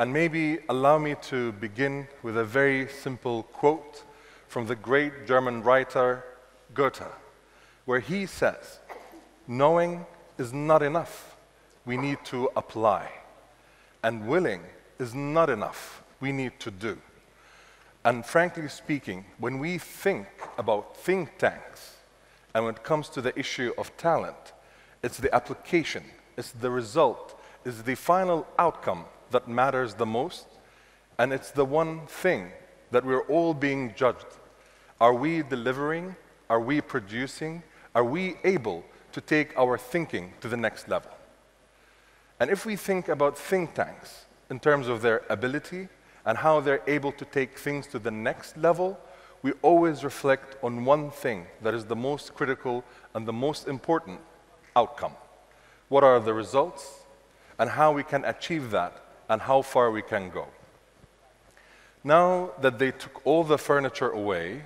And maybe allow me to begin with a very simple quote from the great German writer Goethe, where he says, Knowing is not enough. We need to apply. And willing is not enough. We need to do. And frankly speaking, when we think about think tanks, and when it comes to the issue of talent, it's the application, it's the result, it's the final outcome that matters the most, and it's the one thing that we're all being judged. Are we delivering? Are we producing? Are we able to take our thinking to the next level? And if we think about think tanks in terms of their ability and how they're able to take things to the next level, we always reflect on one thing that is the most critical and the most important outcome. What are the results and how we can achieve that and how far we can go. Now that they took all the furniture away,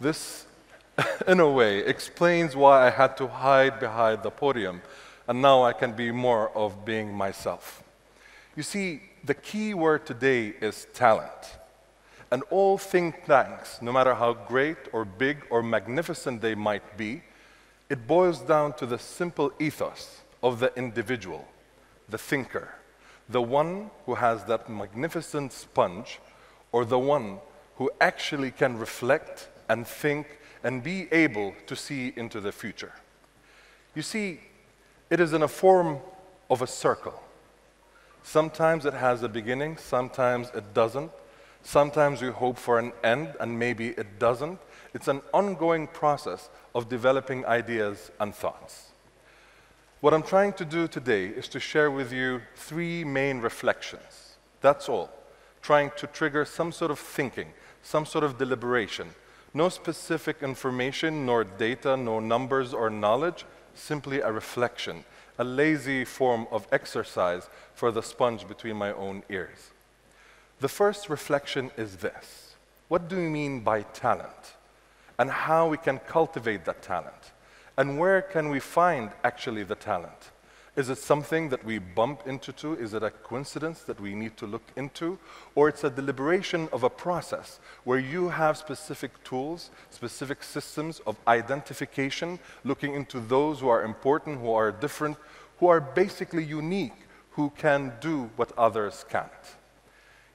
this, in a way, explains why I had to hide behind the podium, and now I can be more of being myself. You see, the key word today is talent. And all think tanks, no matter how great or big or magnificent they might be, it boils down to the simple ethos of the individual, the thinker, the one who has that magnificent sponge, or the one who actually can reflect and think and be able to see into the future. You see, it is in a form of a circle. Sometimes it has a beginning, sometimes it doesn't. Sometimes we hope for an end, and maybe it doesn't. It's an ongoing process of developing ideas and thoughts. What I'm trying to do today is to share with you three main reflections. That's all. Trying to trigger some sort of thinking, some sort of deliberation. No specific information, nor data, nor numbers or knowledge, simply a reflection, a lazy form of exercise for the sponge between my own ears. The first reflection is this What do you mean by talent? And how we can cultivate that talent? And where can we find actually the talent? Is it something that we bump into? Is it a coincidence that we need to look into? Or it's a deliberation of a process where you have specific tools, specific systems of identification, looking into those who are important, who are different, who are basically unique, who can do what others can't.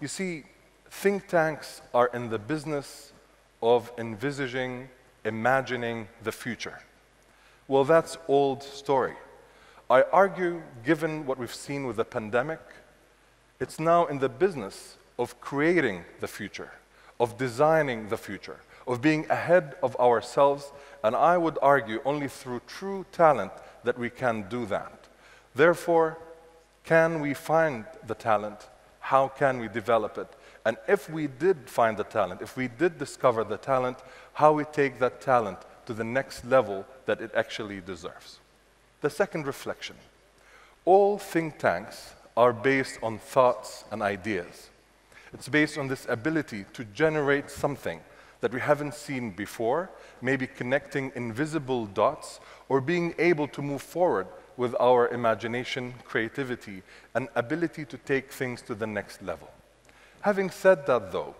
You see, think tanks are in the business of envisaging, imagining the future. Well, that's old story. I argue, given what we've seen with the pandemic, it's now in the business of creating the future, of designing the future, of being ahead of ourselves, and I would argue only through true talent that we can do that. Therefore, can we find the talent? How can we develop it? And if we did find the talent, if we did discover the talent, how we take that talent to the next level that it actually deserves. The second reflection all think tanks are based on thoughts and ideas. It's based on this ability to generate something that we haven't seen before, maybe connecting invisible dots, or being able to move forward with our imagination, creativity, and ability to take things to the next level. Having said that, though,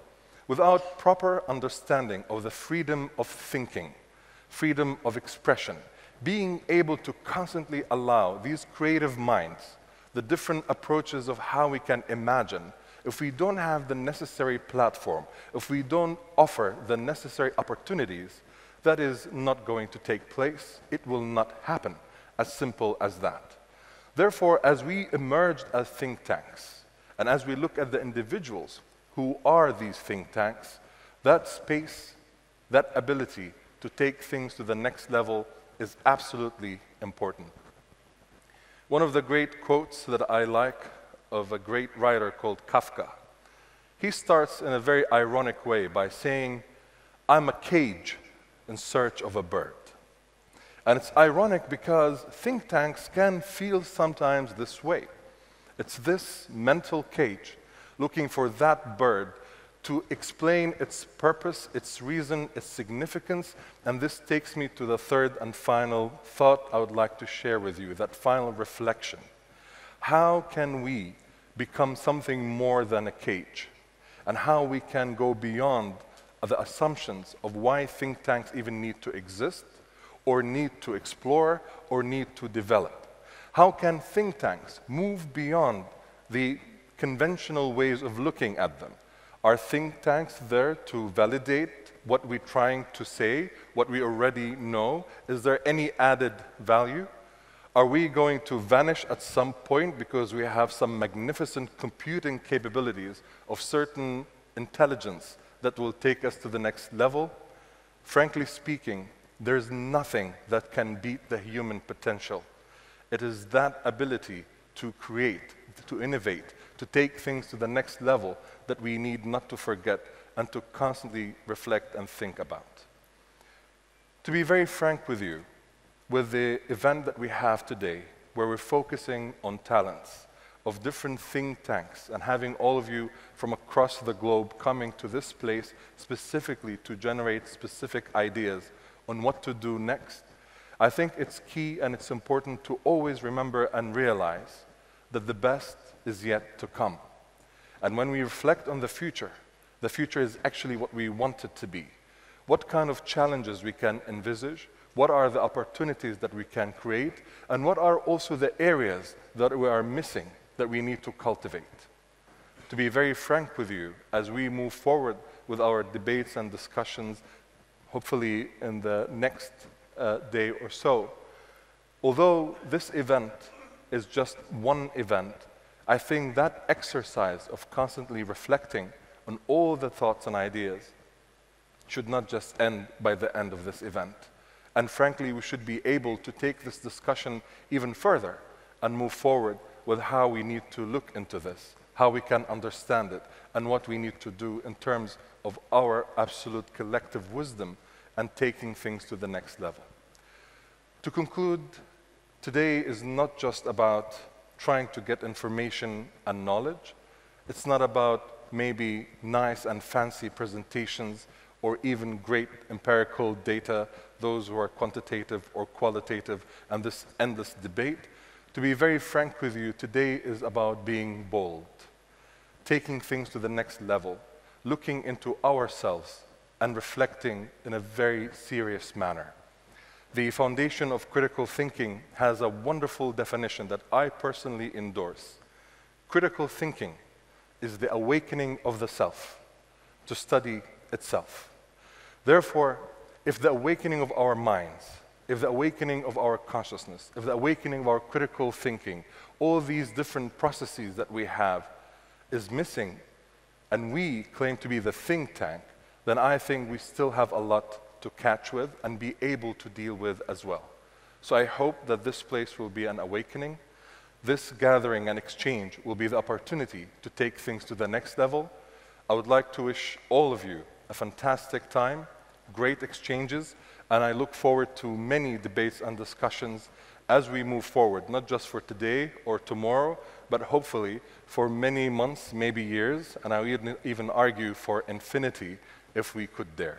without proper understanding of the freedom of thinking, freedom of expression, being able to constantly allow these creative minds the different approaches of how we can imagine, if we don't have the necessary platform, if we don't offer the necessary opportunities, that is not going to take place. It will not happen. As simple as that. Therefore, as we emerged as think tanks, and as we look at the individuals who are these think tanks, that space, that ability to take things to the next level is absolutely important. One of the great quotes that I like of a great writer called Kafka, he starts in a very ironic way by saying, I'm a cage in search of a bird. And it's ironic because think tanks can feel sometimes this way. It's this mental cage looking for that bird to explain its purpose, its reason, its significance. And this takes me to the third and final thought I would like to share with you, that final reflection. How can we become something more than a cage, and how we can go beyond the assumptions of why think tanks even need to exist, or need to explore, or need to develop. How can think tanks move beyond the conventional ways of looking at them? Are think tanks there to validate what we're trying to say, what we already know? Is there any added value? Are we going to vanish at some point because we have some magnificent computing capabilities of certain intelligence that will take us to the next level? Frankly speaking, there's nothing that can beat the human potential. It is that ability to create, to innovate, to take things to the next level that we need not to forget and to constantly reflect and think about. To be very frank with you, with the event that we have today, where we're focusing on talents of different think tanks and having all of you from across the globe coming to this place specifically to generate specific ideas on what to do next, I think it's key and it's important to always remember and realize that the best is yet to come. And when we reflect on the future, the future is actually what we want it to be. What kind of challenges we can envisage, what are the opportunities that we can create, and what are also the areas that we are missing that we need to cultivate. To be very frank with you, as we move forward with our debates and discussions, hopefully in the next uh, day or so, although this event is just one event, I think that exercise of constantly reflecting on all the thoughts and ideas should not just end by the end of this event. And frankly, we should be able to take this discussion even further and move forward with how we need to look into this, how we can understand it, and what we need to do in terms of our absolute collective wisdom and taking things to the next level. To conclude, today is not just about trying to get information and knowledge. It's not about maybe nice and fancy presentations or even great empirical data, those who are quantitative or qualitative, and this endless debate. To be very frank with you, today is about being bold, taking things to the next level, looking into ourselves and reflecting in a very serious manner. The foundation of critical thinking has a wonderful definition that I personally endorse. Critical thinking is the awakening of the self to study itself. Therefore, if the awakening of our minds, if the awakening of our consciousness, if the awakening of our critical thinking, all these different processes that we have is missing, and we claim to be the think tank, then I think we still have a lot to catch with and be able to deal with as well. So I hope that this place will be an awakening this gathering and exchange will be the opportunity to take things to the next level. I would like to wish all of you a fantastic time, great exchanges, and I look forward to many debates and discussions as we move forward, not just for today or tomorrow, but hopefully for many months, maybe years, and I would even argue for infinity if we could dare.